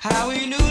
how we knew